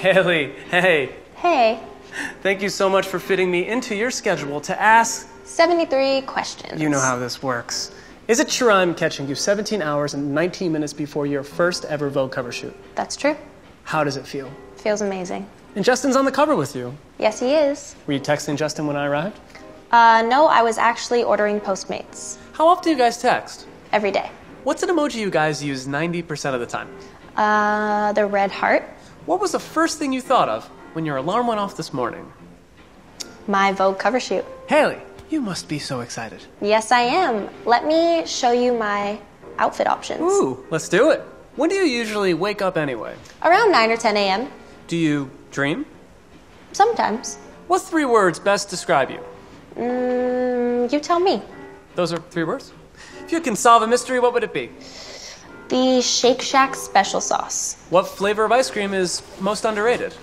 Hailey, hey. Hey, Thank you so much for fitting me into your schedule to ask. 73 questions. You know how this works. Is it true I'm catching you 17 hours and 19 minutes before your first ever Vogue cover shoot? That's true. How does it feel? Feels amazing. And Justin's on the cover with you. Yes, he is. Were you texting Justin when I arrived? Uh, no, I was actually ordering Postmates How often do you guys text? every day. What's an emoji you guys use 90% of the time? Uh, the red heart, What was the first thing you thought of when your alarm went off this morning? my Vogue cover shoot. Hailey, you must be so excited. Yes, I am. Let me show you my outfit options. Ooh, let's do it. When do you usually wake up anyway? Around 9 or 10 a.m. Do you dream? Sometimes. What three words best describe you? Mm, you tell me. Those are three words? If you can solve a mystery, what would it be? The Shake Shack special sauce. What flavor of ice cream is most underrated?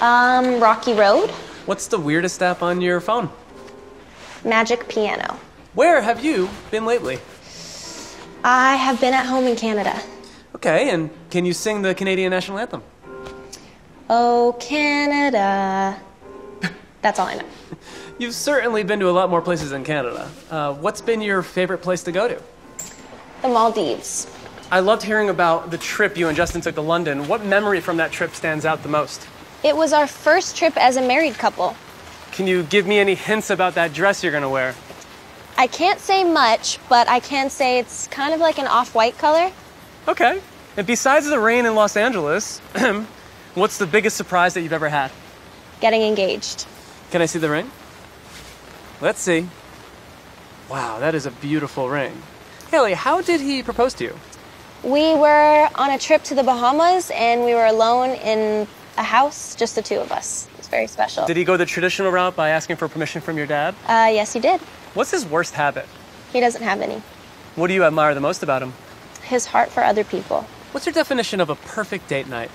Um, Rocky Road, What's the weirdest app on your phone? Magic Piano. Where have you been lately? I have been at home in Canada. Okay, and can you sing the Canadian national anthem? Oh, Canada. That's all I know. You've certainly been to a lot more places than Canada. Uh, what's been your favorite place to go to? The Maldives. I loved hearing about the trip you and Justin took to London. What memory from that trip stands out the most? It was our first trip as a married couple. Can you give me any hints about that dress you're gonna wear? I can't say much, but I can say it's kind of like an off white color. Okay. And besides the rain in Los Angeles, what's the biggest surprise that you've ever had? Getting engaged. Can I see the ring? Let's see. Wow, that is a beautiful ring. Hailey, how did he propose to you? We were on a trip to the Bahamas and we were alone in a house, just the two of us. It was very special. Did he go the traditional route by asking for permission from your dad? uh, yes, he did. What's his worst habit? He doesn't have any. What do you admire the most about him? His heart for other people. What's your definition of a perfect date night?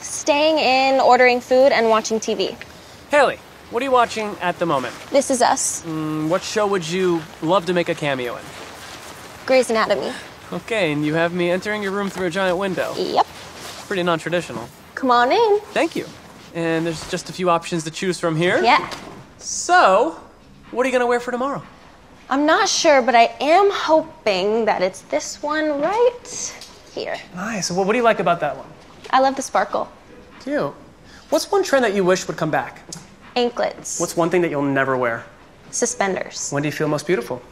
Staying in, ordering food, and watching TV. Hailey, what are you watching at the moment? This is us. Mm, What show would you love to make a cameo in? Grey's Anatomy. Okay, and you have me entering your room through a giant window. Yep. Pretty non traditional. Come on in. Thank you. And there's just a few options to choose from here. Yeah. So, what are you gonna wear for tomorrow? I'm not sure, but I am hoping that it's this one right here. Nice. Well, what do you like about that one? I love the sparkle. Cute. What's one trend that you wish would come back? Anklets. What's one thing that you'll never wear? Suspenders. When do you feel most beautiful?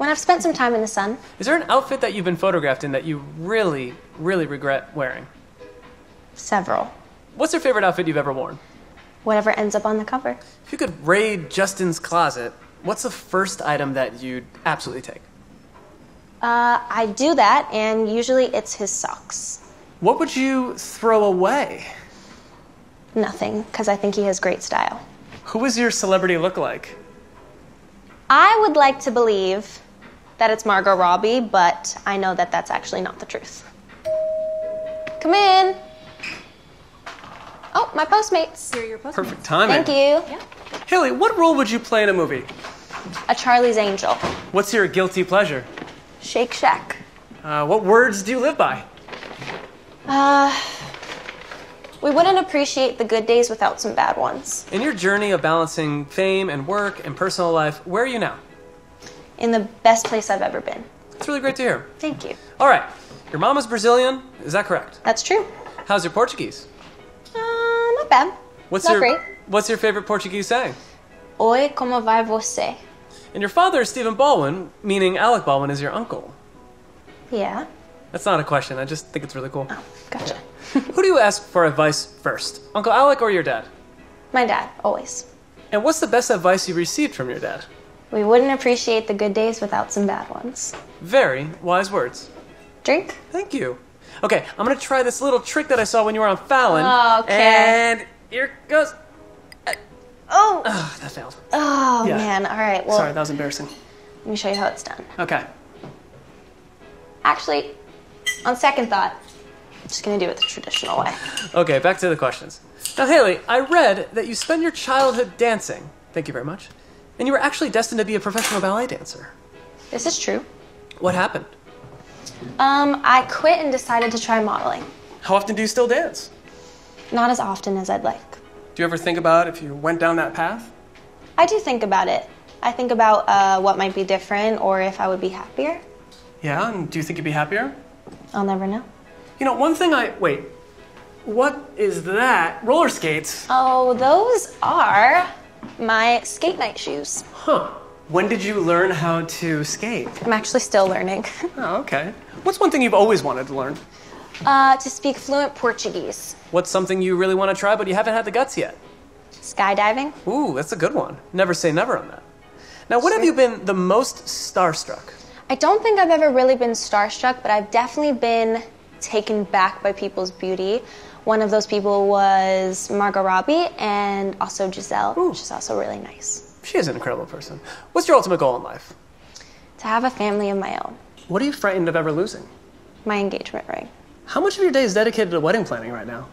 When I've spent some time in the sun, Is there an outfit that you've been photographed in that you really, really regret wearing? several. What's your favorite outfit you've ever worn? Whatever ends up on the cover. If you could raid Justin's closet, what's the first item that you'd absolutely take? Uh, I do that, and usually it's his socks. What would you throw away? Nothing, because I think he has great style. Who is your celebrity lookalike? I would like to believe that it's Margot Robbie, but I know that that's actually not the truth. Come in. Oh, my Postmates. Here are your Postmates. Perfect timing. Thank you. Yeah. Hailey, what role would you play in a movie? A Charlie's Angel. What's your guilty pleasure? Shake Shack. Uh, what words do you live by? Uh, we wouldn't appreciate the good days without some bad ones. In your journey of balancing fame and work and personal life, where are you now? In the best place I've ever been. It's really great to hear. Thank you. All right, your mom is Brazilian, is that correct? That's true. How's your Portuguese? Uh, not bad. What's not your great. What's your favorite Portuguese saying? Oi, como vai você? And your father is Stephen Baldwin, meaning Alec Baldwin is your uncle. Yeah. That's not a question. I just think it's really cool. Oh, gotcha. Who do you ask for advice first, Uncle Alec or your dad? My dad, always. And what's the best advice you received from your dad? We wouldn't appreciate the good days without some bad ones. Very wise words. Drink? Thank you. Okay, I'm gonna try this little trick that I saw when you were on Fallon. Oh, okay. And here goes. Oh! Ugh, that failed. Oh, Yeah. man. All right, well, Sorry, that was embarrassing. let me show you how it's done. Okay. Actually, on second thought, I'm just gonna do it the traditional way. Okay, back to the questions. Now, Hailey, I read that you spent your childhood dancing. Thank you very much. And you were actually destined to be a professional ballet dancer. This is true. What happened? Um, I quit and decided to try modeling. How often do you still dance? Not as often as I'd like. Do you ever think about if you went down that path? I do think about it. I think about uh, what might be different or if I would be happier. Yeah, and do you think you'd be happier? I'll never know. You know, one thing I. Wait. What is that? Roller skates. Oh, those are my skate night shoes. Huh. When did you learn how to skate? I'm actually still learning. Oh, okay. What's one thing you've always wanted to learn? uh, to speak fluent Portuguese. What's something you really want to try but you haven't had the guts yet? Skydiving. Ooh, that's a good one. Never say never on that. Now, what have you been the most starstruck? I don't think I've ever really been starstruck, but I've definitely been taken back by people's beauty. One of those people was Margot Robbie and also Gisele, which is also really nice. She is an incredible person. What's your ultimate goal in life? To have a family of my own. What are you frightened of ever losing? My engagement ring. How much of your day is dedicated to wedding planning right now?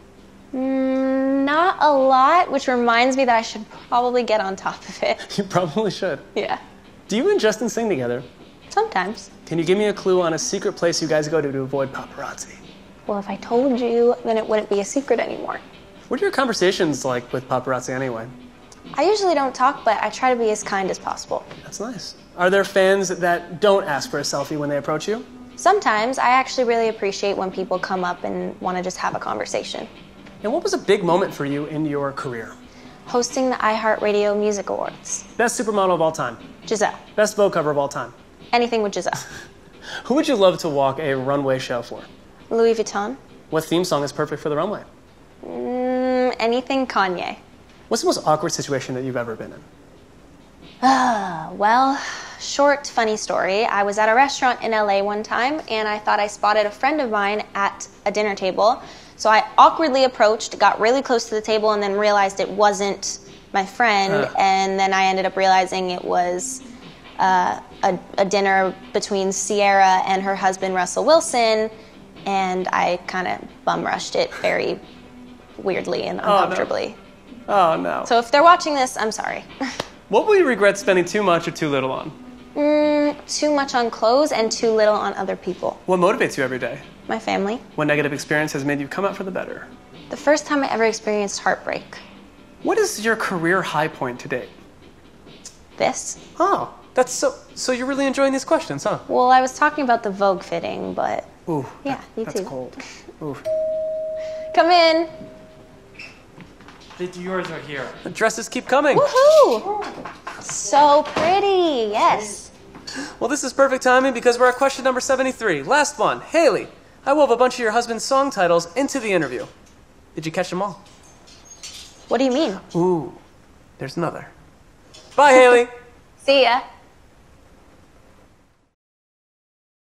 Mm, not a lot, which reminds me that I should probably get on top of it. You probably should. Yeah. Do you and Justin sing together? Sometimes. Can you give me a clue on a secret place you guys go to to avoid paparazzi? Well, if I told you, then it wouldn't be a secret anymore. What are your conversations like with paparazzi anyway? I usually don't talk, but I try to be as kind as possible. That's nice. Are there fans that don't ask for a selfie when they approach you? Sometimes I actually really appreciate when people come up and want to just have a conversation. And what was a big moment for you in your career? Hosting the iHeartRadio Music Awards. Best supermodel of all time. Gisele. Best Vogue cover of all time. Anything with Gisele. Who would you love to walk a runway show for? Louis Vuitton. What theme song is perfect for the runway? Mm, anything Kanye. What's the most awkward situation that you've ever been in? Uh, well, short, funny story. I was at a restaurant in LA one time and I thought I spotted a friend of mine at a dinner table. So I awkwardly approached, got really close to the table, and then realized it wasn't my friend. Uh. And then I ended up realizing it was uh, a, a dinner between Ciara and her husband, Russell Wilson. And I kind of bum rushed it very weirdly and no. uncomfortably. Oh no. So if they're watching this, I'm sorry. what will you regret spending too much or too little on? Mm, too much on clothes and too little on other people. What motivates you every day? My family. What negative experience has made you come out for the better? The first time I ever experienced heartbreak. What is your career high point to date? This. Oh, that's so. So you're really enjoying these questions, huh? Well, I was talking about the Vogue fitting, but Ooh. yeah, that- you that's too. cold. Ooh. Come in. The Dior's are here. The dresses keep coming. Woohoo! So pretty. Yes. Well, this is perfect timing because we're at question number 73. Last one. Hailey, I wove a bunch of your husband's song titles into the interview. Did you catch them all? What do you mean? Ooh, there's another. Bye, Hailey. See ya.